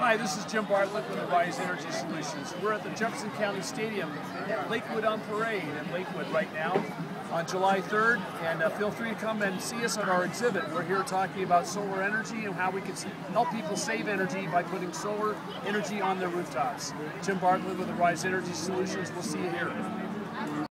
Hi, this is Jim Bartlett with Arise Energy Solutions. We're at the Jefferson County Stadium at Lakewood on Parade in Lakewood right now on July 3rd, and uh, feel free to come and see us at our exhibit. We're here talking about solar energy and how we can help people save energy by putting solar energy on their rooftops. Jim Bartlett with the Rise Energy Solutions. We'll see you here.